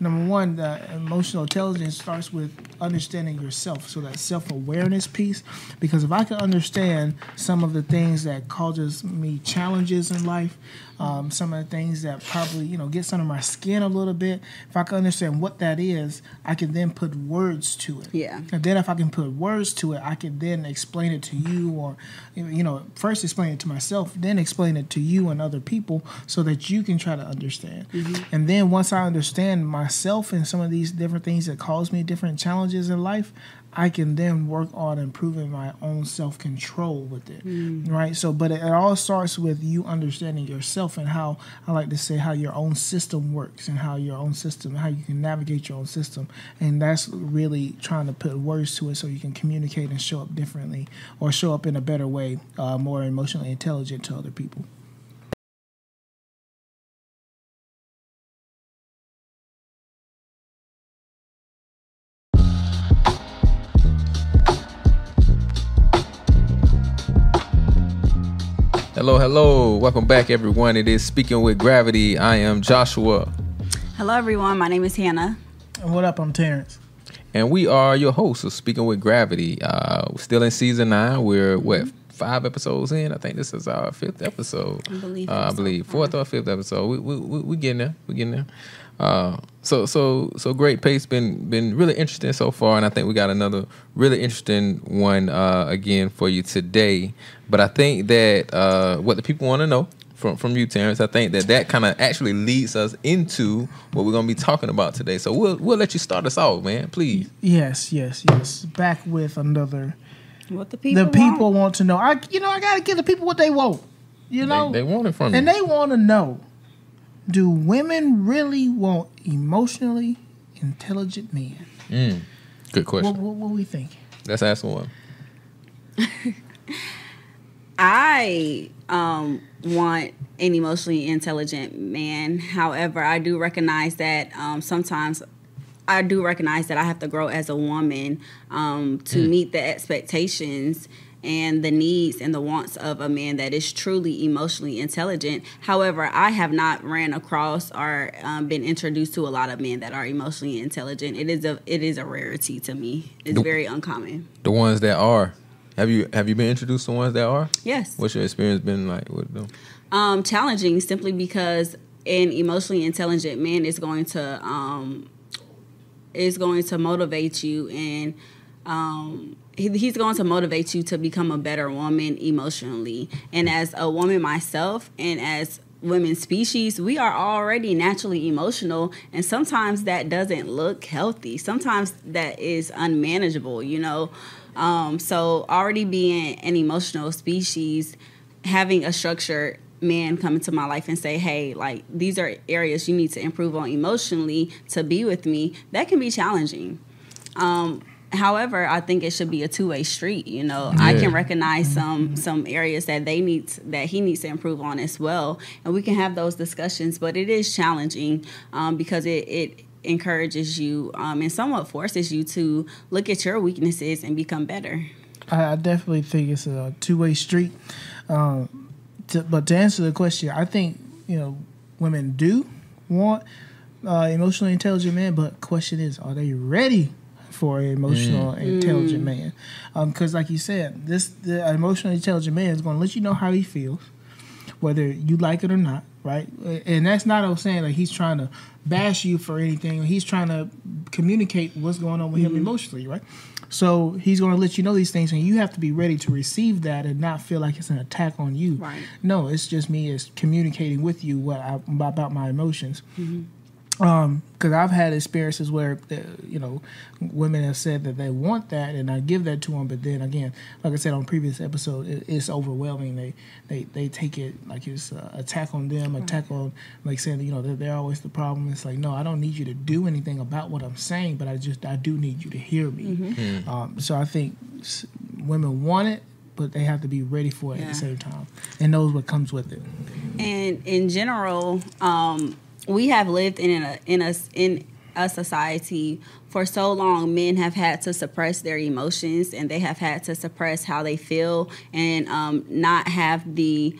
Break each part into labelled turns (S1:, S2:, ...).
S1: number one, the emotional intelligence starts with understanding yourself. So that self awareness piece, because if I can understand some of the things that causes me challenges in life, um, some of the things that probably you know gets under my skin a little bit. If I can understand what that is, I can then put words to it.
S2: Yeah.
S1: And then if I can put words to it, I can then explain it to you, or you know, first explain it to myself, then explain it to you and other people, so that you can try to understand. And then once I understand myself and some of these different things that cause me different challenges in life, I can then work on improving my own self control with it, right? So, but it, it all starts with you understanding yourself and how I like to say how your own system works and how your own system, how you can navigate your own system, and that's really trying to put words to it so you can communicate and show up differently or show up in a better way, uh, more emotionally intelligent to other people.
S3: Hello, hello. Welcome back, everyone. It is Speaking with Gravity. I am Joshua,
S2: Hello, everyone. My name is Hannah.
S1: And what up? I'm Terrence.
S3: and we are your hosts of Speaking with Gravity. Uh, we're still in season nine. We're, what, five episodes in? I think this is our fifth episode.
S2: I believe
S3: Uh, I believe. Fourth or fifth episode. We, we, we, we getting there. We getting there. Uh, so so so great pace been been really interesting so far and I think we got another really interesting one uh, again for you today but I think that uh, what the people want to know from from you Terrence I think that that kind of actually leads us into what we're gonna be talking about today so we'll we'll let you start us off man please
S1: Yes, yes, yes. Back with another.
S2: What the people
S1: the people
S2: want.
S1: want. to know. I, you know, I gotta give the people what they want. You know,
S3: they, they want it from me.
S1: and
S3: you
S1: they want to know: Do women really want emotionally intelligent men?
S3: mm, good question
S1: What, what, what we think?
S3: let's ask one
S2: I um, want an emotionally intelligent man. However, I do recognize that um, sometimes I do recognize that I have to grow as a woman um, to meet the expectations and the needs and the wants of a man that is truly emotionally intelligent. However, I have not ran across or um, been introduced to a lot of men that are emotionally intelligent. It is a it is a rarity to me. It's
S3: Nope.
S2: very uncommon.
S3: the ones that are have you have you been introduced to ones that are
S2: Yes.
S3: what's your experience been like with them
S2: um, challenging simply because an emotionally intelligent man is going to um, is going to motivate you and um, he's going to motivate you to become a better woman emotionally. And as a woman myself and as women species we are already naturally emotional. And sometimes that doesn't look healthy. Sometimes that is unmanageable you know? Um, so already being an emotional species having a structured man come into my life and say, hey, like these are areas you need to improve on emotionally to be with me, that can be challenging. Um, however, I think it should be a two way street. You know, I can recognize some some areas that they need that he needs to improve on as well, and we can have those discussions. But it is challenging um, because it it encourages you um, and somewhat forces you to look at your weaknesses and become better.
S1: I, I definitely think it's a two way street. Um, to, but to answer the question, I think you know women do want uh, emotionally intelligent men, but question is, are they ready for an emotional mm. intelligent mm. man? Um, because, like you said, this the emotionally intelligent man is going to let you know how he feels, whether you like it or not, right? And that's not I'm saying like he's trying to bash you for anything. He's trying to communicate what's going on with him mm-hmm. emotionally, right? So he's going to let you know these things, and you have to be ready to receive that and not feel like it's an attack on you.
S2: Right.
S1: No, it's just me as communicating with you what I, about my emotions.
S2: Mm-hmm.
S1: Um, because I've had experiences where uh, you know women have said that they want that, and I give that to them. But then again, like I said on previous episode, it, it's overwhelming. They they they take it like it's an attack on them, attack on like saying you know they're, they're always the problem. It's like no, I don't need you to do anything about what I'm saying, but I just I do need you to hear me.
S2: Mm-hmm.
S1: Um, so I think women want it, but they have to be ready for it at the same time and knows what comes with it.
S2: And in general, um, we have lived in a in a in a society for so long. Men have had to suppress their emotions, and they have had to suppress how they feel, and um, not have the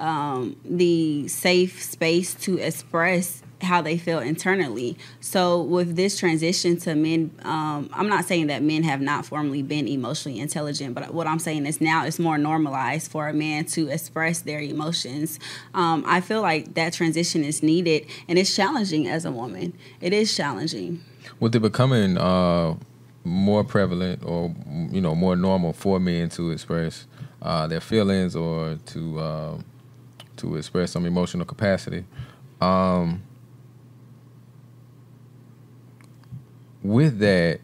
S2: um, the safe space to express how they feel internally. So with this transition to men, um, I'm not saying that men have not formerly been emotionally intelligent, but what I'm saying is now it's more normalized for a man to express their emotions. Um, I feel like that transition is needed, and it's challenging as a woman. It is challenging.
S3: With it becoming uh, more prevalent or you know more normal for men to express uh, their feelings or to uh, to express some emotional capacity. Um, with that,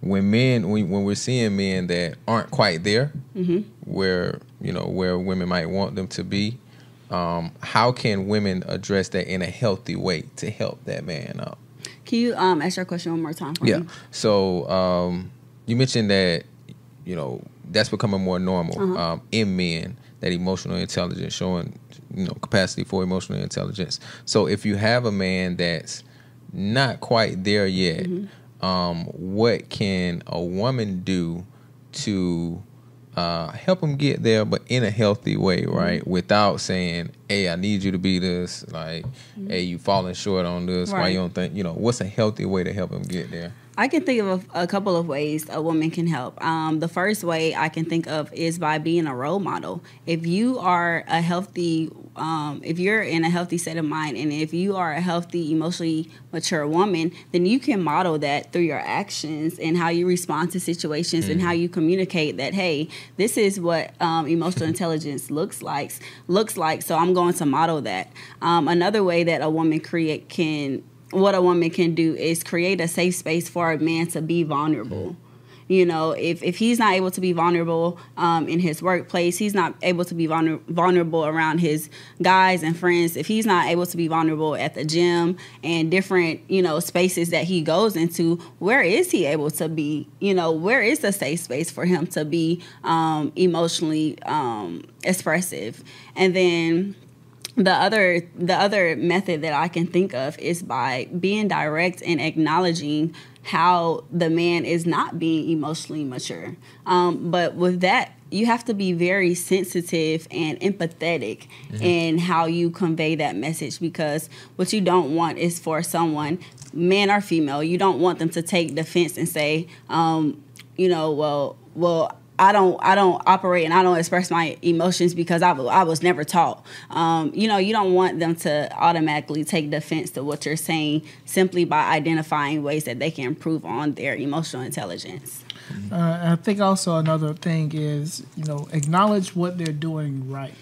S3: when men, when, when we're seeing men that aren't quite there,
S2: Mm-hmm.
S3: where you know where women might want them to be, um, how can women address that in a healthy way to help that man out?
S2: Can you um, ask your question one more time? For
S3: Yeah.
S2: Me?
S3: So um, you mentioned that you know that's becoming more normal
S2: Uh-huh.
S3: um, in men that emotional intelligence showing you know capacity for emotional intelligence. So if you have a man that's not quite there yet,
S2: Mm-hmm.
S3: um, what can a woman do to uh, help him get there, but in a healthy way,
S2: Mm-hmm.
S3: right? Without saying, "Hey, I need you to be this." Like, "Hey, you falling short on this." Why
S2: Mm-hmm.
S3: You don't think? You know, what's a healthy way to help him get there?
S2: I can think of a, a couple of ways a woman can help. Um, the first way I can think of is by being a role model. If you are a healthy, um, if you're in a healthy state of mind, and if you are a healthy, emotionally mature woman, then you can model that through your actions and how you respond to situations and how you communicate that. Hey, this is what um, emotional intelligence looks like. Looks like. So I'm going to model that. Um, another way that a woman create can what a woman can do is create a safe space for a man to be vulnerable. You know, if, if he's not able to be vulnerable um, in his workplace, he's not able to be vulner- vulnerable around his guys and friends. If he's not able to be vulnerable at the gym and different, you know, spaces that he goes into, where is he able to be? You know, where is the safe space for him to be um, emotionally um, expressive? And then the other the other method that I can think of is by being direct and acknowledging how the man is not being emotionally mature. Um, but with that, you have to be very sensitive and empathetic in how you convey that message because what you don't want is for someone, man or female, you don't want them to take defense and say, um, you know, well, well, I don't I don't operate and I don't express my emotions because I, w- I was never taught. Um, you know, you don't want them to automatically take defense to what you're saying simply by identifying ways that they can improve on their emotional intelligence.
S1: Uh, I think also another thing is you know acknowledge what they're doing right,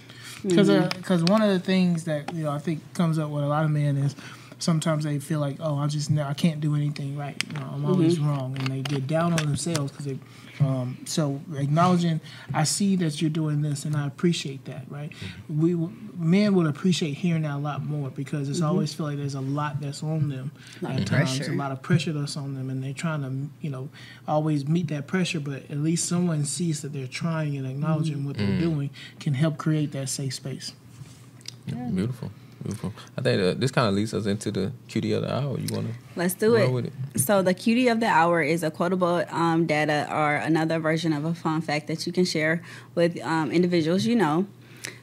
S1: because because one of the things that you know I think comes up with a lot of men is sometimes they feel like oh I just I can't do anything right. You know I'm always wrong. And they get down on themselves because they um, so acknowledging I see that you're doing this and I appreciate that right? Mm-hmm. We men would appreciate hearing that a lot more because it's mm-hmm. always feel like there's a lot that's on them
S2: Lot
S1: at
S2: of
S1: times
S2: pressure.
S1: a lot of pressure that's on them and they're trying to you know always meet that pressure but at least someone sees that they're trying and acknowledging mm-hmm. what they're mm. doing can help create that safe space.
S3: Beautiful, beautiful. I think uh, this kind of leads us into the cutie of the hour. You want to
S2: Let's do it.
S3: it?
S2: So the cutie of the hour is a quotable um, data or another version of a fun fact that you can share with um, individuals you know.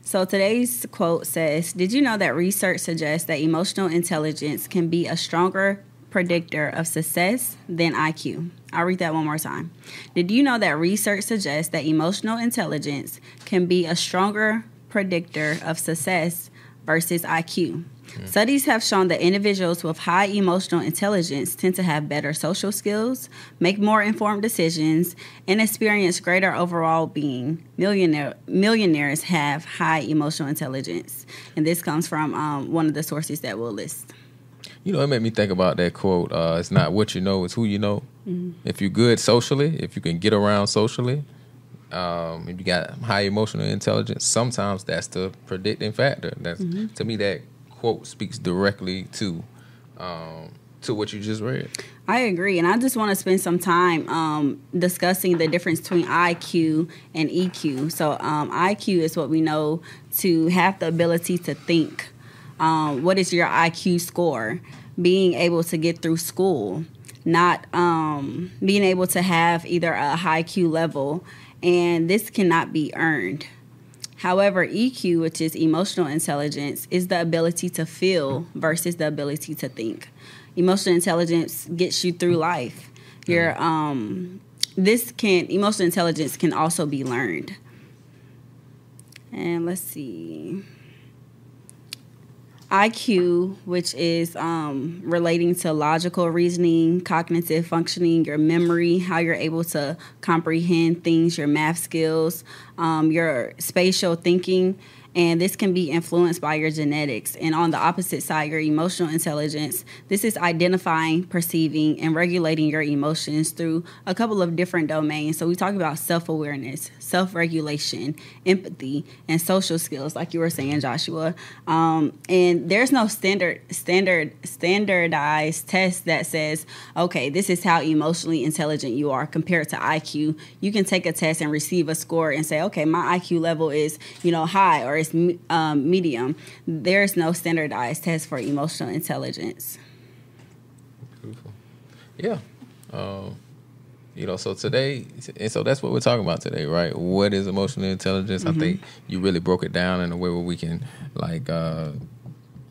S2: So today's quote says, "Did you know that research suggests that emotional intelligence can be a stronger predictor of success than IQ?" I'll read that one more time. Did you know that research suggests that emotional intelligence can be a stronger predictor of success versus IQ? Studies have shown that individuals with high emotional intelligence tend to have better social skills, make more informed decisions, and experience greater overall being. Millionaire, millionaires have high emotional intelligence. And this comes from um, one of the sources that we'll list.
S3: You know, it made me think about that quote. Uh, it's not what you know; it's who you know.
S2: Mm-hmm.
S3: If you're good socially, if you can get around socially, um, if you got high emotional intelligence, sometimes that's the predicting factor. That's
S2: Mm-hmm.
S3: to me that quote speaks directly to um, to what you just read.
S2: I agree, and I just want to spend some time um, discussing the difference between IQ and EQ. So, um, IQ is what we know to have the ability to think. Um, what is your IQ score? Being able to get through school, not um, being able to have either a high Q level, and this cannot be earned. However, EQ, which is emotional intelligence, is the ability to feel versus the ability to think. Emotional intelligence gets you through life. Your um, this can emotional intelligence can also be learned. And let's see. IQ, which is um, relating to logical reasoning, cognitive functioning, your memory, how you're able to comprehend things, your math skills, um, your spatial thinking, and this can be influenced by your genetics. And on the opposite side, your emotional intelligence, this is identifying, perceiving, and regulating your emotions through a couple of different domains. So we talk about self awareness, self regulation, empathy, and social skills, like you were saying, Joshua. Um, and there's no standard standard standardized test that says, okay, this is how emotionally intelligent you are compared to IQ. You can take a test and receive a score and say, okay, my IQ level is you know high or it's um, medium. There's no standardized test for emotional intelligence.
S3: Beautiful. Yeah. Um, you know, so today, and so that's what we're talking about today, right? What is emotional intelligence?
S2: Mm-hmm.
S3: I think you really broke it down in a way where we can, like, uh,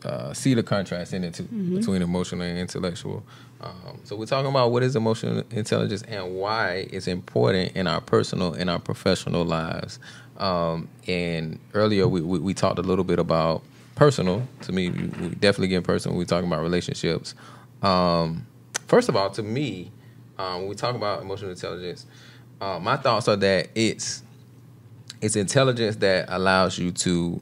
S3: uh, see the contrast in it too,
S2: Mm-hmm.
S3: between emotional and intellectual. Um, so we're talking about what is emotional intelligence and why it's important in our personal and our professional lives. Um, and earlier we, we, we talked a little bit about personal. To me, we, definitely get personal. When we're talking about relationships. Um, first of all, to me, um, when we talk about emotional intelligence, uh, my thoughts are that it's it's intelligence that allows you to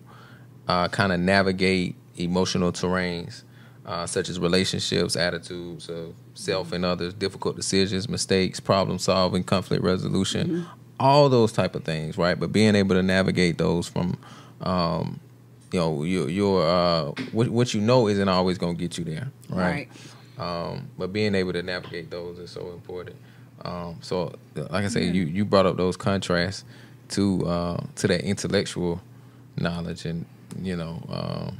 S3: uh, kind of navigate emotional terrains uh, such as relationships, attitudes of self and others, difficult decisions, mistakes, problem solving, conflict resolution, all those type of things, right? But being able to navigate those from, um, you know, your your uh, what, what you know isn't always going to get you there, right? Um, but being able to navigate those is so important. Um, so, like I said, you you brought up those contrasts to uh, to that intellectual knowledge, and you know, um,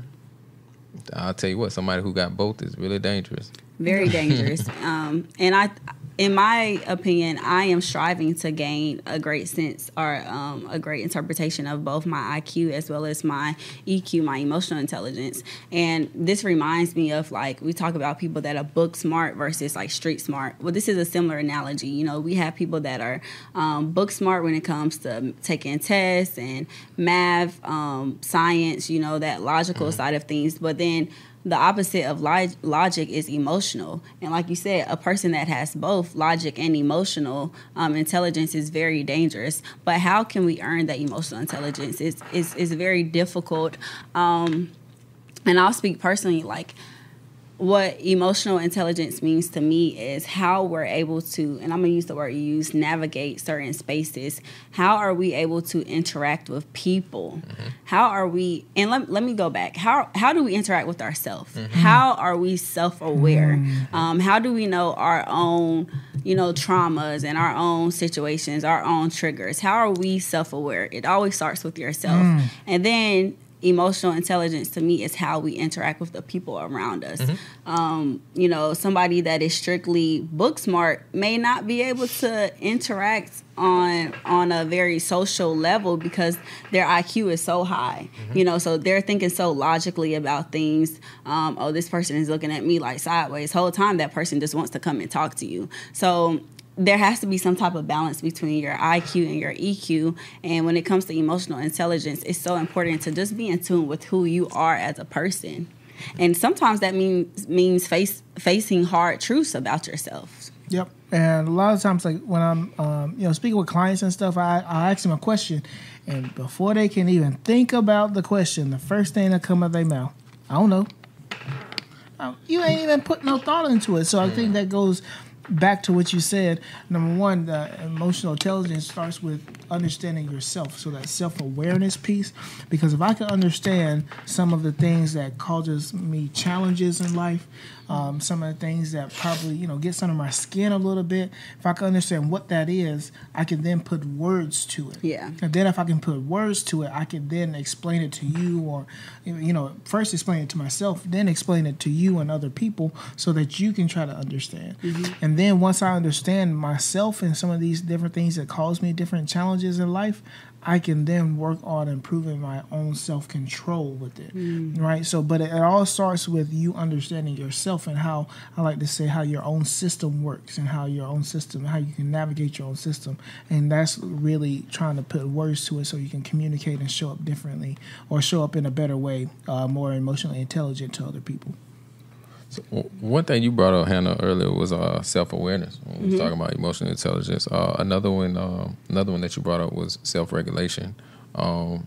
S3: I'll tell you what, somebody who got both is really dangerous.
S2: Very dangerous. um, and I, in my opinion, I am striving to gain a great sense or um, a great interpretation of both my IQ as well as my EQ, my emotional intelligence. And this reminds me of like we talk about people that are book smart versus like street smart. Well, this is a similar analogy. You know, we have people that are um, book smart when it comes to taking tests and math, um, science. You know, that logical side of things, but then the opposite of log- logic is emotional. And like you said a person that has both logic and emotional um, intelligence is very dangerous. But how can we earn that emotional intelligence it's, it's, it's very difficult. Um, and i'll speak personally like what emotional intelligence means to me is how we're able to and i'm going to use the word you use navigate certain spaces. How are we able to interact with people? Mm-hmm. How are we and let, let me go back. How how do we interact with ourselves? Mm-hmm. How are we self-aware? Mm-hmm. Um, how do we know our own you know traumas and our own situations our own triggers? How are we self-aware? It always starts with yourself. Mm. And then emotional intelligence to me is how we interact with the people around us. Um, you know, somebody that is strictly book smart may not be able to interact on on a very social level because their IQ is so high. You know, so they're thinking so logically about things. Um, oh, this person is looking at me like sideways. Whole time that person just wants to come and talk to you. So there has to be some type of balance between your IQ and your EQ. And when it comes to emotional intelligence, it's so important to just be in tune with who you are as a person. And sometimes that means means face facing hard truths about yourself.
S1: Yep. And a lot of times, like when I'm, um, you know, speaking with clients and stuff, I, I ask them a question, and before they can even think about the question, the first thing that come out of their mouth, I don't know. You ain't even put no thought into it. So I think that goes back to what you said. Number one, the emotional intelligence starts with understanding yourself. So that self awareness piece. Because if I can understand some of the things that causes me challenges in life, um, some of the things that probably you know gets under my skin a little bit. If I can understand what that is, I can then put words to it.
S2: Yeah.
S1: And then if I can put words to it, I can then explain it to you, or you know, first explain it to myself, then explain it to you and other people, so that you can try to understand. And then once I understand myself and some of these different things that cause me different challenges in life, I can then work on improving my own self control with it, right? So, but it, it all starts with you understanding yourself and how I like to say how your own system works and how your own system, how you can navigate your own system, and that's really trying to put words to it so you can communicate and show up differently or show up in a better way, uh, more emotionally intelligent to other people.
S3: So one thing you brought up, Hannah, earlier was uh, self awareness. When we was talking about emotional intelligence. Uh, another one, um, another one that you brought up was self regulation. Um,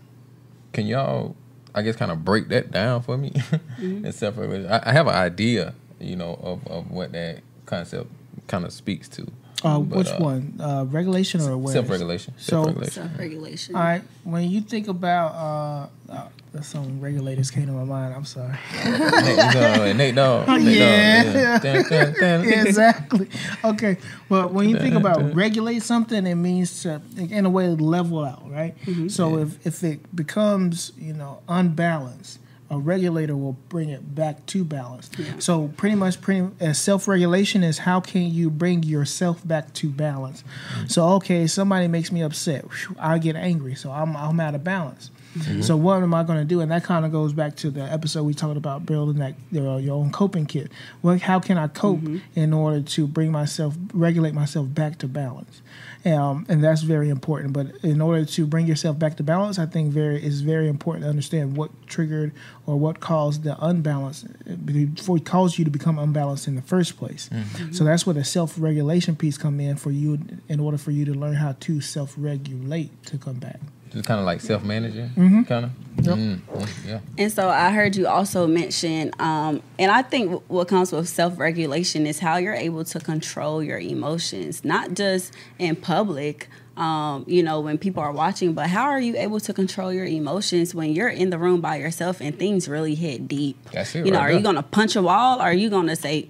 S3: can y'all, I guess, kind of break that down for me? and self regulation. I, I have an idea, you know, of, of what that concept kind of speaks to.
S1: Uh,
S3: But,
S1: which
S3: uh,
S1: one, uh, regulation or awareness?
S3: Self regulation.
S1: So-
S3: Self regulation.
S1: All right, when you think about the song "Regulators" came to my mind. I'm sorry.
S3: Nate, no, Nate Dogg. Nate
S1: Yeah.
S3: Dogg, yeah.
S1: Yeah, exactly. Okay. Well, when you think about regulate something, it means to, in a way, level out, right? So if if it becomes, you know, unbalanced, a regulator will bring it back to balance. So pretty much, pretty uh, self regulation is how can you bring yourself back to balance. So okay, somebody makes me upset, I get angry, so I'm I'm out of balance. So what am I going to do? And that kind of goes back to the episode we talked about building that your, your own coping kit. Well, how can I cope in order to bring myself, regulate myself back to balance? Um, and that's very important. But in order to bring yourself back to balance, I think very is very important to understand what triggered or what caused the unbalance before it caused you to become unbalanced in the first place. So that's where the self regulation piece come in for you in order for you to learn how to self regulate to come back.
S3: Just kind of like self managing, kind of.
S1: Yep.
S3: Mm, yeah.
S2: And so I heard you also mention, um, and I think what comes with self regulation is how you're able to control your emotions, not just in public, um, you know, when people are watching, but how are you able to control your emotions when you're in the room by yourself and things really hit deep?
S3: That's it
S2: You know,
S3: right
S2: are you going to punch a wall? Or are you going to say,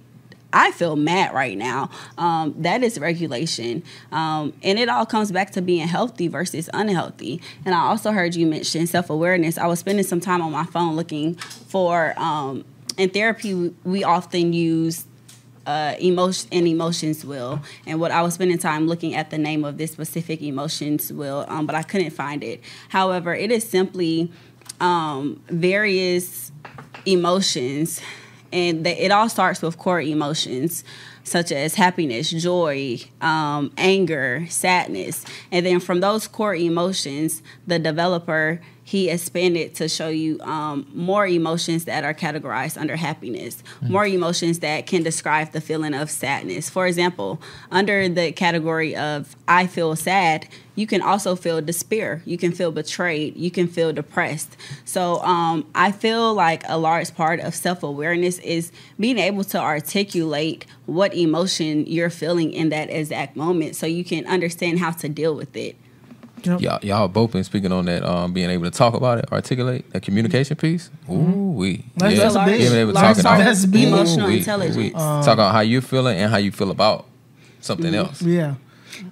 S2: I feel mad right now. Um, that is regulation. Um, and it all comes back to being healthy versus unhealthy. And I also heard you mention self awareness. I was spending some time on my phone looking for, um, in therapy, we- often use uh, emotion and emotions wheel. And what I was spending time looking at the name of this specific emotions wheel, um, but I couldn't find it. However, it is simply um, various emotions, and it all starts with core emotions such as happiness, joy, um, anger, sadness, and then from those core emotions, the developer he expanded to show you um, more emotions that are categorized under happiness, more emotions that can describe the feeling of sadness. For example, under the category of I feel sad, you can also feel despair, you can feel betrayed, you can feel depressed. So um, I feel like a large part of self awareness is being able to articulate what emotion you're feeling in that exact moment so you can understand how to deal with it.
S3: Y'all, y'all both been speaking on that, um, being able to talk about it, articulate that communication piece. Ooh, we
S1: That's-
S3: yeah,
S1: that's big.
S3: being able to
S1: Large
S3: talk it out.
S1: part That's big.
S2: Emotional
S3: Ooh-wee,
S2: intelligence.
S3: ooh-wee. talk about how you're feeling and how you feel about something else.
S1: Yeah.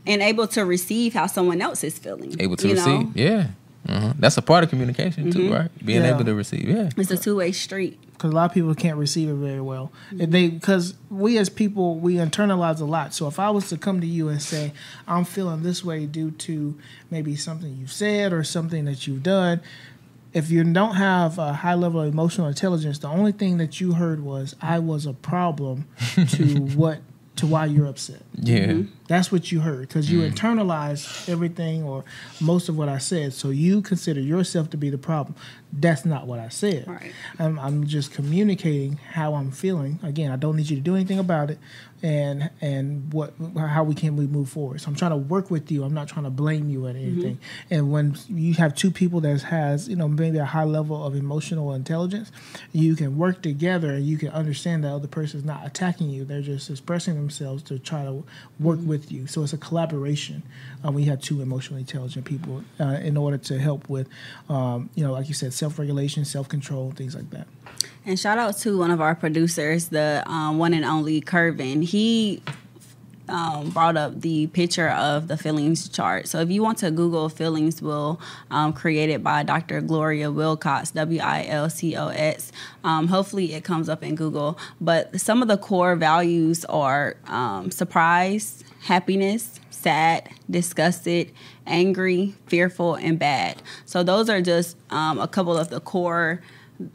S2: And able to receive how someone else is feeling.
S3: Able to
S2: you
S3: receive,
S2: know? Mm-hmm.
S3: yeah. Uh That's a part of communication too, mm-hmm. right? Being
S1: Yeah.
S3: able to receive, yeah.
S2: It's a two way street.
S1: because a lot of people can't receive it very well. If They because we as people we internalize a lot. So if I was to come to you and say I'm feeling this way due to maybe something you've said or something that you've done, if you don't have a high level of emotional intelligence, the only thing that you heard was I was a problem to what to why you're upset.
S3: Yeah.
S1: That's what you heard because you mm. internalized everything or most of what I said. So you consider yourself to be the problem. That's not what I said.
S2: Right.
S1: I'm, I'm just communicating how I'm feeling. Again, I don't need you to do anything about it, and and what how we can we move forward. So I'm trying to work with you. I'm not trying to blame you at mm-hmm. anything. And when you have two people that has you know maybe a high level of emotional intelligence, you can work together and you can understand that other person is not attacking you. They're just expressing themselves to try to work mm-hmm. with you. So it's a collaboration. Uh, we have two emotionally intelligent people uh, in order to help with, um, you know, like you said, self regulation, self control, things like that.
S2: And shout out to one of our producers, the um, one and only Curvin. He um, brought up the picture of the feelings chart. So if you want to Google feelings wheel um, created by Dr. Gloria Wilcox, W I L C O X, um, hopefully it comes up in Google. But some of the core values are um, surprise, happiness, sad, disgusted, angry, fearful, and bad. So those are just um, a couple of the core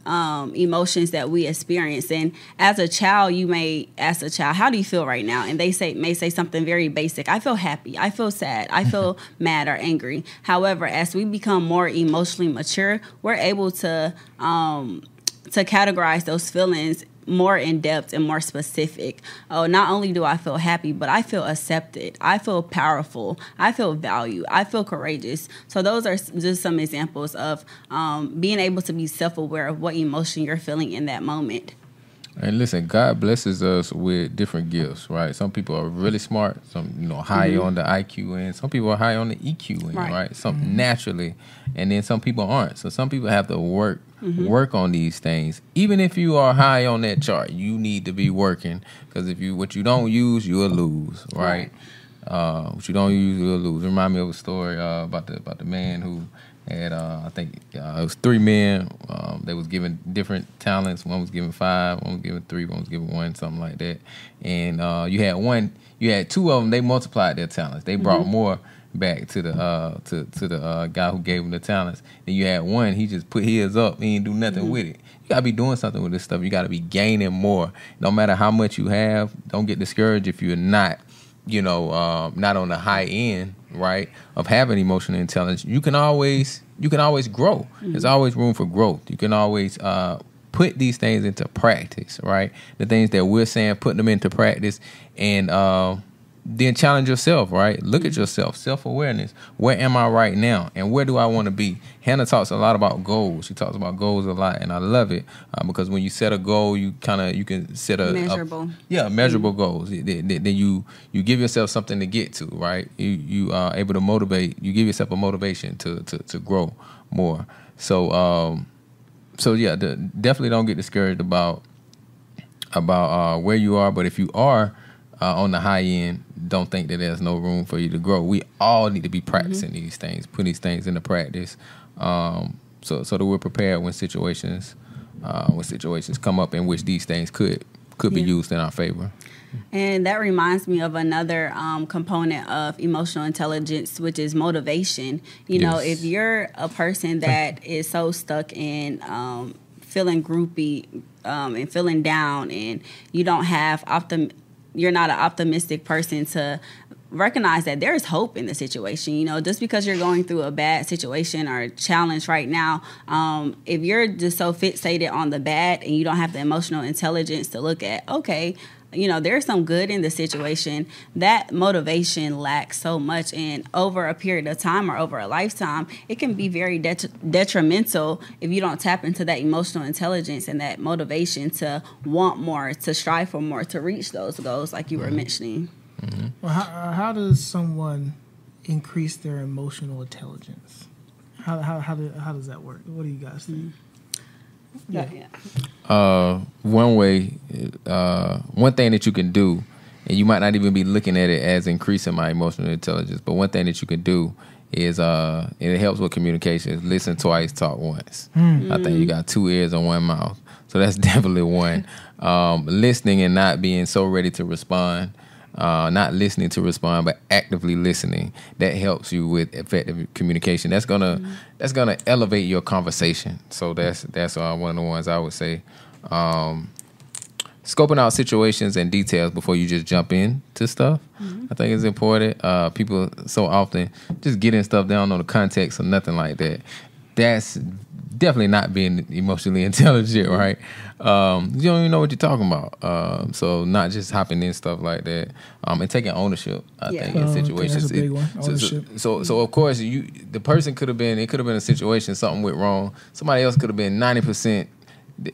S2: um, emotions that we experience. And as a child, you may ask a child, "How do you feel right now?" And they say may say something very basic. I feel happy. I feel sad. I feel mad or angry. However, as we become more emotionally mature, we're able to um, to categorize those feelings more in depth and more specific. Oh, not only do I feel happy, but I feel accepted. I feel powerful. I feel valued. I feel courageous. So those are just some examples of um, being able to be self aware of what emotion you're feeling in that moment.
S3: And listen, God blesses us with different gifts, right? Some people are really smart, some you know high mm-hmm. on the IQ end, some people are high on the EQ end, right? right? Some mm-hmm. naturally, and then some people aren't. So some people have to work mm-hmm. work on these things. Even if you are high on that chart, you need to be working because if you what you don't use, you'll lose, right? right. Uh, what you don't use, you'll lose. Remind me of a story uh, about the about the man who had uh, I think uh, it was three men. Um, they was given different talents. One was given five. One was given three. One was given one. Something like that. And uh, you had one. You had two of them. They multiplied their talents. They brought mm-hmm. more back to the uh, to to the uh, guy who gave them the talents. Then you had one. He just put his up. He didn't do nothing mm-hmm. with it. You gotta be doing something with this stuff. You gotta be gaining more. No matter how much you have, don't get discouraged if you're not you know, uh, not on the high end, right, of having emotional intelligence, you can always you can always grow. Mm-hmm. There's always room for growth. You can always uh, put these things into practice, right? The things that we're saying, putting them into practice, and uh, then challenge yourself, right? Look at yourself, self awareness. Where am I right now, and where do I want to be? Hannah talks a lot about goals. She talks about goals a lot, and I love it uh, because when you set a goal, you kind of you can set a
S2: measurable, a,
S3: yeah, measurable mm-hmm. goals. Then you you give yourself something to get to, right? You you are able to motivate. You give yourself a motivation to to to grow more. So um, so yeah, the, definitely don't get discouraged about about uh, where you are. But if you are uh, on the high end, don't think that there's no room for you to grow. We all need to be practicing mm-hmm. these things, putting these things into practice, um, so so that we're prepared when situations uh, when situations come up in which these things could could yeah. be used in our favor.
S2: And that reminds me of another um, component of emotional intelligence, which is motivation. You yes. know, if you're a person that is so stuck in um, feeling groupy um, and feeling down, and you don't have optim you're not an optimistic person to recognize that there is hope in the situation. You know, just because you're going through a bad situation or challenge right now, um, if you're just so fixated on the bad and you don't have the emotional intelligence to look at, okay, you know there's some good in the situation. That motivation lacks so much and over a period of time or over a lifetime it can be very det- detrimental if you don't tap into that emotional intelligence and that motivation to want more to strive for more to reach those goals like you were mentioning.
S1: Mm-hmm. well how, how does someone increase their emotional intelligence? How, how, how, do, how does that work? What do you guys think? Mm-hmm.
S3: Yeah. Uh, one way, uh, one thing that you can do, and you might not even be looking at it as increasing my emotional intelligence, but one thing that you can do is uh, it helps with communication. Listen twice, talk once. Mm. I think you got two ears and one mouth, so that's definitely one. Um, listening and not being so ready to respond uh, not listening to respond, but actively listening. That helps you with effective communication. That's gonna mm-hmm. that's gonna elevate your conversation. So that's that's uh, one of the ones I would say. Um, scoping out situations and details before you just jump in to stuff. Mm-hmm. I think is important. Uh, people so often just getting stuff down on the context or nothing like that. That's definitely not being emotionally intelligent, right? Um, you don't even know what you're talking about. Um, so not just hopping in stuff like that, um, and taking ownership. I yeah. think in oh, situations.
S1: It,
S3: so, so, so, so, of course you the person could have been. It could have been a situation something went wrong. Somebody else could have been ninety percent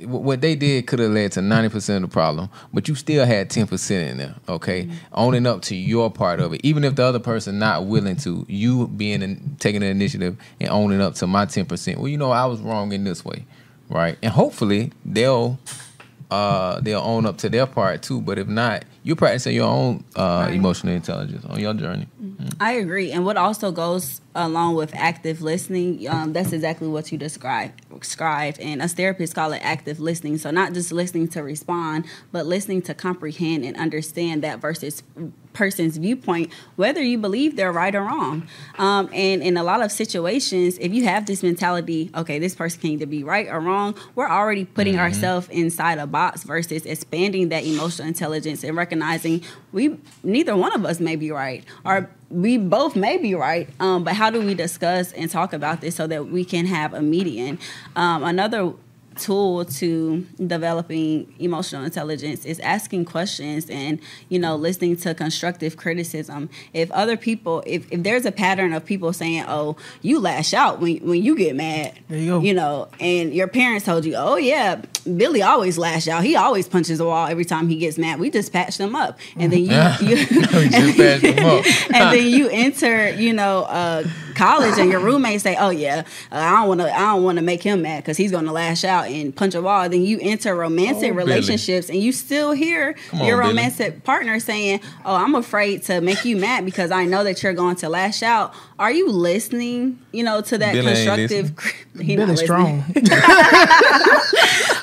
S3: what they did could have led to 90% of the problem, but you still had 10% in there, okay? Mm-hmm. Owning up to your part of it. Even if the other person not willing to, you being in, taking the initiative and owning up to my 10%. Well, you know, I was wrong in this way, right? And hopefully they'll uh, they'll own up to their part too. But if not, you're practicing your own uh,
S2: Right.
S3: emotional intelligence on your journey.
S2: I agree. And what also goes along with active listening, um, that's exactly what you describe, Described, and us therapists call it active listening. So not just listening to respond, but listening to comprehend and understand that versus person's viewpoint, whether you believe they're right or wrong. Um, and in a lot of situations, if you have this mentality, okay, this person can either be right or wrong, we're already putting ourselves inside a box versus expanding that emotional intelligence and recognizing we neither one of us may be right or we both may be right. Um, but how do we discuss and talk about this so that we can have a median? Um, another tool to developing emotional intelligence is asking questions and you know listening to constructive criticism. If other people if, if there's a pattern of people saying oh you lash out when, when you get mad
S1: There you go.
S2: you know and your parents told you oh yeah billy always lash out. He always punches the wall every time he gets mad. We just patched them up. And then you, you
S3: patched them up.
S2: and then you enter, you know, uh, college, and your roommates say, "Oh yeah, uh, I don't want to, I don't want to make him mad because he's going to lash out and punch a wall." Then you enter romantic
S3: Oh, Billy.
S2: relationships, and you still hear
S3: Come on,
S2: your
S3: Billy.
S2: romantic partner saying, "Oh, I'm afraid to make you mad because I know that you're going to lash out." Are you listening? You know, to that
S3: Billy
S2: constructive. He not listening.
S1: strong.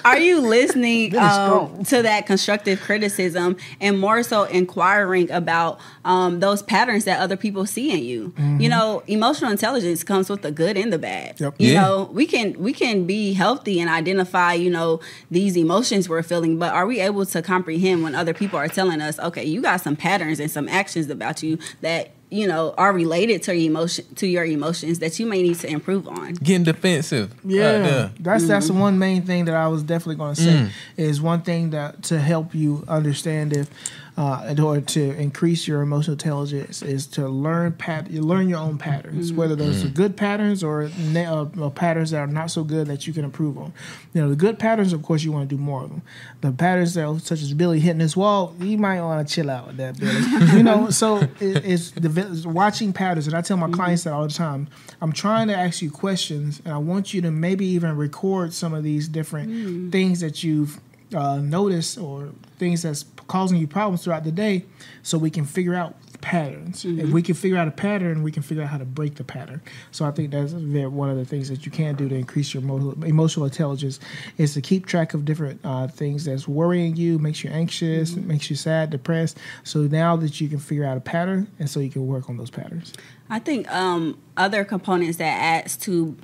S2: Are you listening um, to that constructive criticism and more so inquiring about um, those patterns that other people see in you? You know, emotional intelligence comes with the good and the bad.
S1: Yep.
S2: You
S3: Yeah.
S2: know, we can we can be healthy and identify, you know, these emotions we're feeling, but are we able to comprehend when other people are telling us, okay, you got some patterns and some actions about you that you know are related to your emotion to your emotions that you may need to improve on.
S3: Getting defensive. right
S1: Yeah,
S3: there.
S1: that's that's the
S2: Mm-hmm.
S1: one main thing that I was definitely going to say is one thing that to help you understand if uh, in order to increase your emotional intelligence is to learn pat you learn your own patterns,
S2: Mm-hmm.
S1: whether those are good patterns or ne- uh, uh, patterns that are not so good that you can improve on. You know, the good patterns, of course, you want to do more of them. The patterns that are such as Billy hitting his wall, you might want to chill out with that, Billy. you know, so it, it's, the, it's watching patterns, and I tell my clients that all the time. I'm trying to ask you questions, and I want you to maybe even record some of these different things that you've uh, noticed or things that's causing you problems throughout the day, so we can figure out patterns. If we can figure out a pattern, we can figure out how to break the pattern. So I think that's one of the things that you can do to increase your emotional intelligence is to keep track of different uh, things that's worrying you, makes you anxious, makes you sad, depressed. So now that you can figure out a pattern, and so you can work on those patterns.
S2: I think um, other components that adds to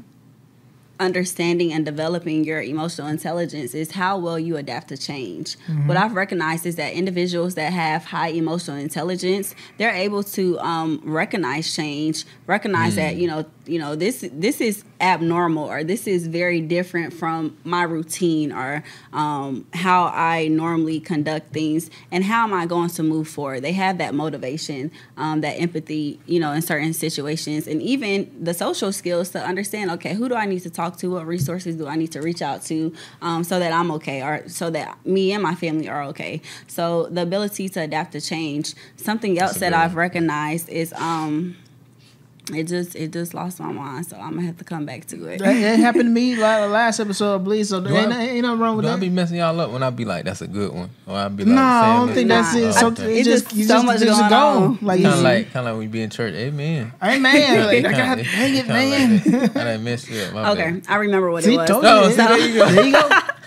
S2: understanding and developing your emotional intelligence is how well you adapt to change. What I've recognized is that individuals that have high emotional intelligence, they're able to um, recognize change, recognize that you know, you know, this this is abnormal or this is very different from my routine or um, how I normally conduct things, and how am I going to move forward? They have that motivation, um, that empathy, you know, in certain situations, and even the social skills to understand. Okay, who do I need to talk to? What resources do I need to reach out to, um, so that I'm okay, or so that me and my family are okay. So the ability to adapt to change. Something else that I've recognized is. Um, it just it just lost my mind, so I'm gonna have to come back to it.
S1: That, that happened to me la- last episode, I believe. So
S3: Do
S1: ain't,
S3: I-
S1: ain't nothing wrong with
S3: Do I
S1: that.
S3: be messing y'all up when I be like, that's a good one? Or I be like,
S1: no, I don't think that's it.
S2: Nah.
S1: Something it just,
S2: just
S1: you
S2: so
S1: just,
S2: much
S1: just
S2: going
S1: go.
S2: on.
S1: Like,
S3: Kind of like, kind of like we be in church. Amen.
S1: hey man, like, I got
S3: Kinda-
S1: dang it,
S3: kinda
S1: man.
S3: Like that. I done messed you up. My
S2: Okay,
S3: bad.
S2: I remember what
S1: See,
S2: it was.
S1: told
S3: Oh,
S1: you.
S3: see, there you go.
S1: There you go.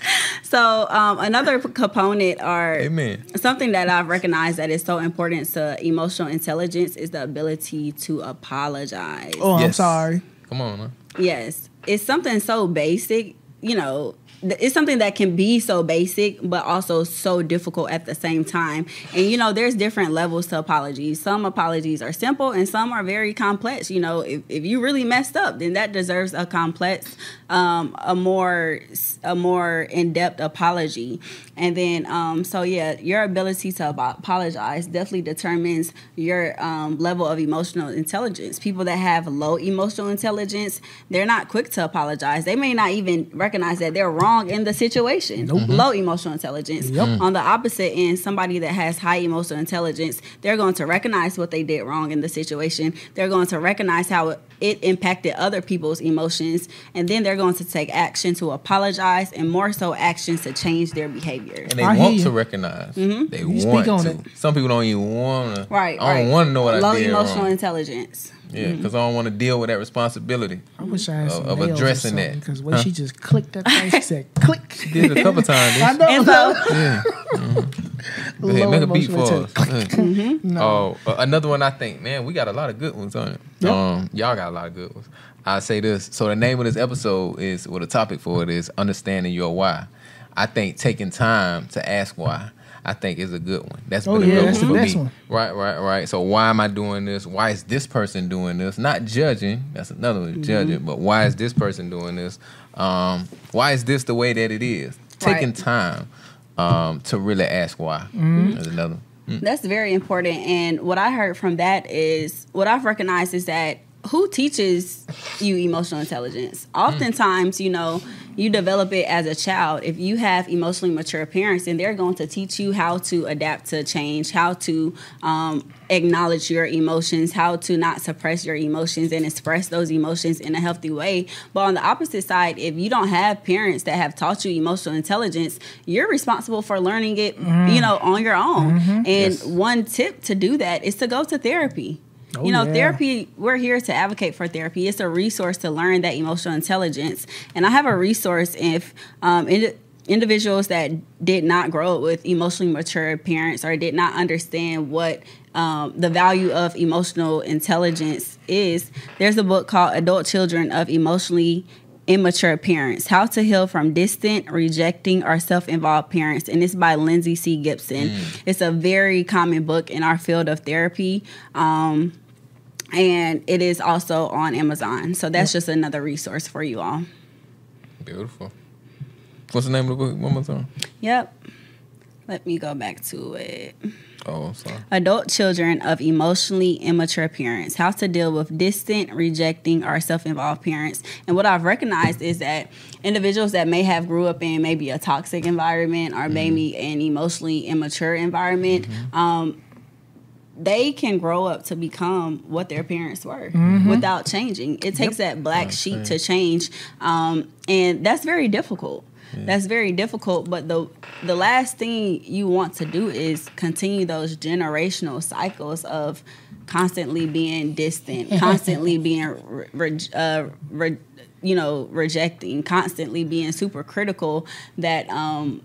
S2: So um, another component or
S3: Amen.
S2: something that I've recognized that is so important to emotional intelligence is the ability to apologize.
S1: Oh, I'm sorry.
S3: Come on, huh?
S2: Yes, it's something so basic, you know. It's something that can be so basic, but also so difficult at the same time. And you know, there's different levels to apologies. Some apologies are simple, and some are very complex. You know, if, if you really messed up, then that deserves a complex, um, a more a more in depth apology. And then, um, so yeah, your ability to apologize definitely determines your um, level of emotional intelligence. People that have low emotional intelligence, they're not quick to apologize. They may not even recognize that they're wrong wrong in the situation. Mm-hmm. Low emotional intelligence.
S1: Yep.
S2: On the opposite end, somebody that has high emotional intelligence, they're going to recognize what they did wrong in the situation. They're going to recognize how it, it impacted other people's emotions, and then they're going to take action to apologize and more so actions to change their behavior.
S3: And they
S1: I
S3: want to recognize. Mm-hmm. They
S1: You speak
S3: want
S1: on
S3: to.
S1: it.
S3: Some people don't even want to.
S2: Right,
S3: I don't
S2: right.
S3: want to know what
S2: Low
S3: I did Low
S2: emotional
S3: wrong.
S2: intelligence.
S3: Yeah, because I don't want to deal with that responsibility.
S1: I wish I had
S3: Of-
S1: some
S3: of
S1: nails
S3: addressing
S1: or
S3: that.
S1: because when
S3: Huh?
S1: she just clicked that thing, she said click.
S3: She did it a couple times.
S1: I
S3: didn't
S1: know.
S2: And so,
S3: Yeah. Mhm. Hey, make a beat for us.
S1: intelligence.
S3: Uh, Oh, uh, another one I think, man, we got a lot of good ones on it.
S1: Yep.
S3: Um, y'all got a lot of good ones. I say this. So the name of this episode is, well, the topic for it is understanding your why. I think taking time to ask why. I think is a good one. That's
S1: Oh,
S3: been a
S1: yeah,
S3: good
S1: that's
S3: one for me.
S1: one.
S3: Right, right, right. So why am I doing this? Why is this person doing this? Not judging. That's another one, judging. But why is this person doing this? Um, why is this the way that it is? Taking
S2: Right.
S3: time um, to really ask why.
S1: Mm-hmm.
S3: Is another. one.
S2: That's very important. And what I heard from that is what I've recognized is that who teaches you emotional intelligence? Oftentimes, you know, you develop it as a child. If you have emotionally mature parents, and they're going to teach you how to adapt to change, how to um, acknowledge your emotions, how to not suppress your emotions and express those emotions in a healthy way. But on the opposite side, if you don't have parents that have taught you emotional intelligence, you're responsible for learning it, you know, on your own. And
S3: Yes.
S2: one tip to do that is to go to therapy.
S1: Oh,
S2: you know,
S1: yeah.
S2: therapy, we're here to advocate for therapy. It's a resource to learn that emotional intelligence. And I have a resource if um, indi- individuals that did not grow up with emotionally mature parents or did not understand what um, the value of emotional intelligence is. There's a book called Adult Children of Emotionally immature parents how to heal from distant rejecting or self-involved parents and it's by lindsay c gibson it's a very common book in our field of therapy um, and it is also on amazon so that's just another resource for you all
S3: Beautiful. What's the name of the book? One more time.
S2: yep let me go back to it
S3: Oh, I'm sorry.
S2: adult children of emotionally immature parents how to deal with distant rejecting or self-involved parents and what i've recognized is that individuals that may have grew up in maybe a toxic environment or maybe an emotionally immature environment um, they can grow up to become what their parents were without changing. It takes that black sheep to change um, and that's very difficult. That's very difficult but the the last thing you want to do is continue those generational cycles of constantly being distant constantly being re- re- uh, re- you know rejecting constantly being super critical that um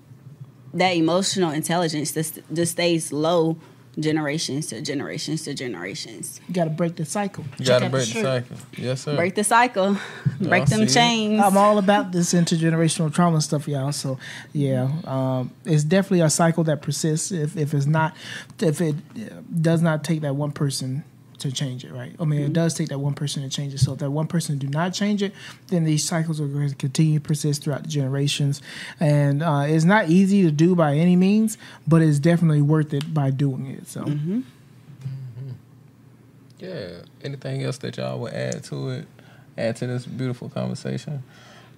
S2: that emotional intelligence just, just stays low generations to generations to generations
S1: You got to break the cycle.
S3: You got to break the
S1: shirt.
S3: cycle. Yes, sir.
S2: break the cycle break them
S3: see it.
S2: chains
S1: I'm all about this intergenerational trauma stuff, y'all. So yeah, um, it's definitely a cycle that persists. If if it's not, if it uh, does not take that one person to change it, right? I mean, it does take that one person to change it. So if that one person do not change it, then these cycles are going to continue to persist throughout the generations. And uh, it's not easy to do by any means, but it's definitely worth it by doing it. So
S3: Yeah. Anything else that y'all would add to it? Add to this beautiful conversation.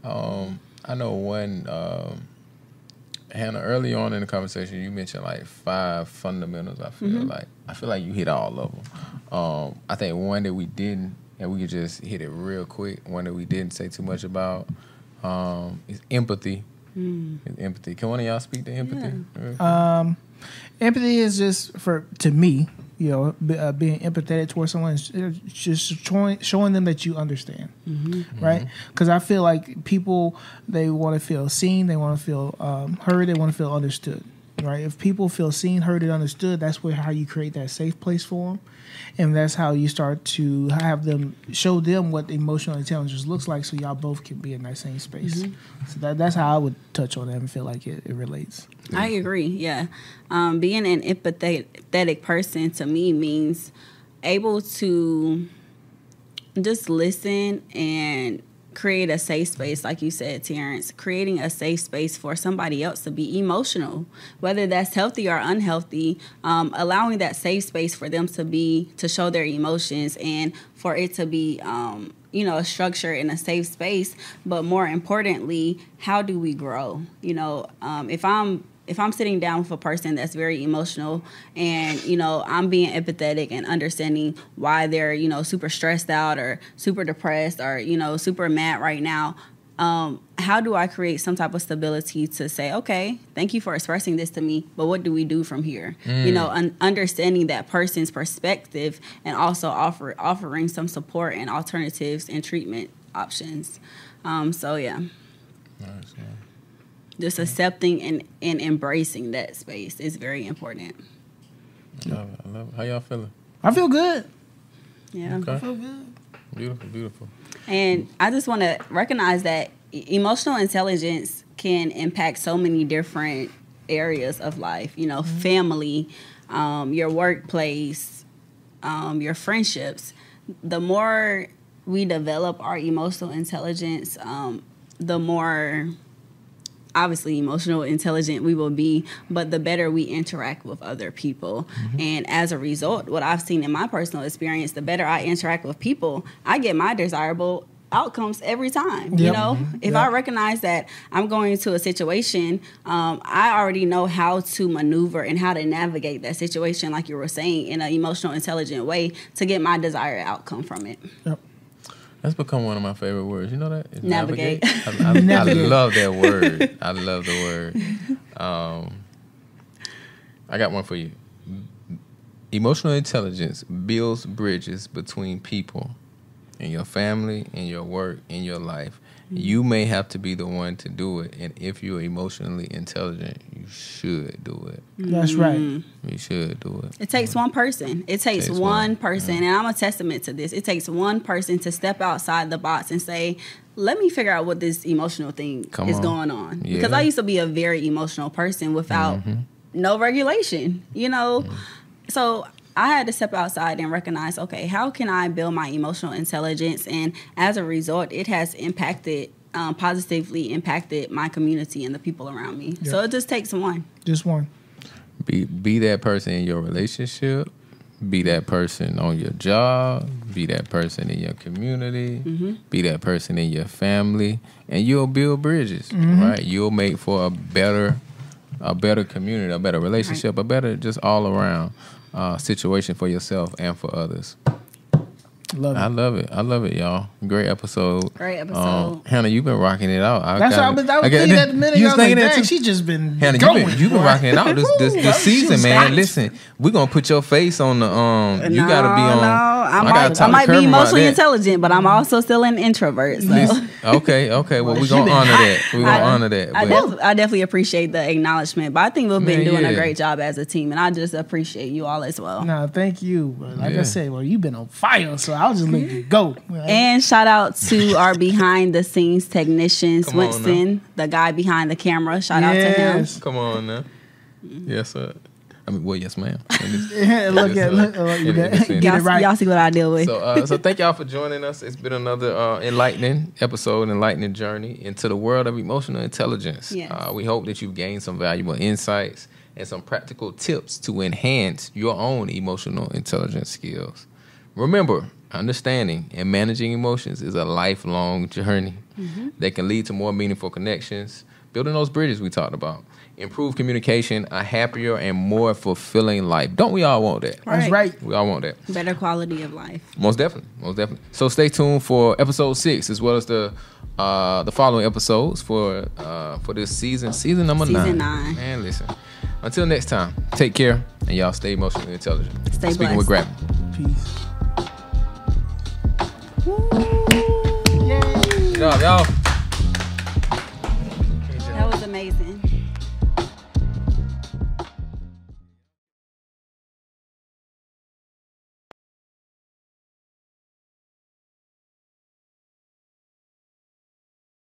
S3: Um, I know one. Um, Hannah, early on in the conversation, you mentioned like five fundamentals. I feel
S2: Mm-hmm.
S3: like I feel like you hit all of them. Um, I think one that we didn't, and we could just hit it real quick. One that we didn't say too much about um, is empathy.
S2: Mm.
S3: Is empathy. Can one of y'all speak to empathy?
S1: Um, empathy is just for to me, you know, be, uh, being empathetic towards someone just showing showing them that you understand, right? Because I feel like people they want to feel seen, they want to feel um, heard, they want to feel understood, right? If people feel seen, heard, and understood, that's where how you create that safe place for them, and that's how you start to have them show them what emotional intelligence looks like, so y'all both can be in that same space. So that, that's how I would touch on it and feel like it, it relates.
S2: I agree. Yeah, um, being an empathetic person to me means able to just listen and create a safe space, like you said, Terrence, creating a safe space for somebody else to be emotional, whether that's healthy or unhealthy, um, allowing that safe space for them to be, to show their emotions and for it to be, um, you know, a structure in a safe space. But more importantly, how do we grow? You know, um, if I'm if I'm sitting down with a person that's very emotional and, you know, I'm being empathetic and understanding why they're, you know, super stressed out or super depressed or, you know, super mad right now, um, how do I create some type of stability to say, okay, thank you for expressing this to me, but what do we do from here? Mm. You know, un- understanding that person's perspective and also offer offering some support and alternatives and treatment options. Um, so yeah. Nice, just accepting and, and embracing that space is very important.
S3: I love it. I love it. How y'all feeling?
S1: I feel good.
S2: Yeah.
S1: Okay. I feel good.
S3: Beautiful, beautiful.
S2: And I just want to recognize that emotional intelligence can impact so many different areas of life. You know, mm-hmm. family, um, your workplace, um, your friendships. The more we develop our emotional intelligence, um, the more obviously emotional intelligent we will be but the better we interact with other people mm-hmm. and as a result what i've seen in my personal experience the better i interact with people i get my desirable outcomes every time yep. you know mm-hmm. if yep. i recognize that i'm going into a situation um, i already know how to maneuver and how to navigate that situation like you were saying in an emotional intelligent way to get my desired outcome from it
S1: yep.
S3: That's become one of my favorite words. You know that?
S2: It's navigate.
S3: navigate. I, I, navigate. I, love that word. I love the word. Um, I got one for you. Emotional intelligence builds bridges between people in your family, in your work, in your life. You may have to be the one to do it, and if you're emotionally intelligent, you should do it.
S1: That's right.
S2: Mm-hmm.
S3: You should do it.
S2: It takes one person. It takes, takes one, one, person, yeah. and I'm a testament to this. It takes one person to step outside the box and say, "Let me figure out what this emotional thing Come is on. going on." Yeah. Because I used to be a very emotional person without mm-hmm. no regulation. You know, mm-hmm. so I had to step outside and recognize, okay, how can I build my emotional intelligence? And as a result, it has impacted, um, positively impacted my community and the people around me. Yep. So it just takes one.
S1: Just one.
S3: Be be that person in your relationship. Be that person on your job. Be that person in your community. Mm-hmm. Be that person in your family, and you'll build bridges. Mm-hmm. Right? You'll make for a better, a better community, a better relationship, right. a better just all around uh, situation for yourself and for others.
S1: Love it.
S3: I love it. I love it, y'all. Great episode.
S2: Great um, episode. Um,
S3: Hannah, you've been rocking it out.
S1: I That's what I was, I was thinking at the minute. You was thinking like, that She's just been
S3: Hannah,
S1: going.
S3: You've been, you been rocking it out this this, this season, man. Listen, we're gonna put your face on the um. No, you gotta be on.
S2: No, I, I might, I might be emotionally intelligent, but I'm also still an introvert. So.
S3: okay, okay. Well, we're gonna honor that. We're gonna honor that.
S2: I, def- I, definitely appreciate the acknowledgement, but I think we've been doing a great job as a team, and I just appreciate you all as well.
S1: No, thank you. Like I said, well, you've been on fire, so I'll just let you go.
S2: And shout out to our behind the scenes technician, Winston, the guy behind the camera. Shout yes. out to him.
S3: Come on now. Yes, sir. I mean, well, yes, ma'am.
S1: look at look, uh, get,
S2: get it right. Y'all see what I deal with.
S3: So, uh, so thank y'all for joining us. It's been another uh, enlightening episode, enlightening journey into the world of emotional intelligence. Yes. Uh, we hope that you've gained some valuable insights and some practical tips to enhance your own emotional intelligence skills. Remember, understanding and managing emotions is a lifelong journey mm-hmm. that can lead to more meaningful connections, building those bridges we talked about, improve communication, a happier and more fulfilling life. Don't we all want that?
S1: Right. That's right.
S3: We all want that.
S2: Better quality of life.
S3: Most definitely. Most definitely. So stay tuned for episode six as well as the uh, the following episodes for uh, for this season, season number
S2: season
S3: nine. nine. And listen. Until next time, take care and y'all stay emotionally intelligent.
S2: Stay
S3: Speaking
S2: blessed.
S3: with Grab.
S1: Peace.
S3: Good job, y'all.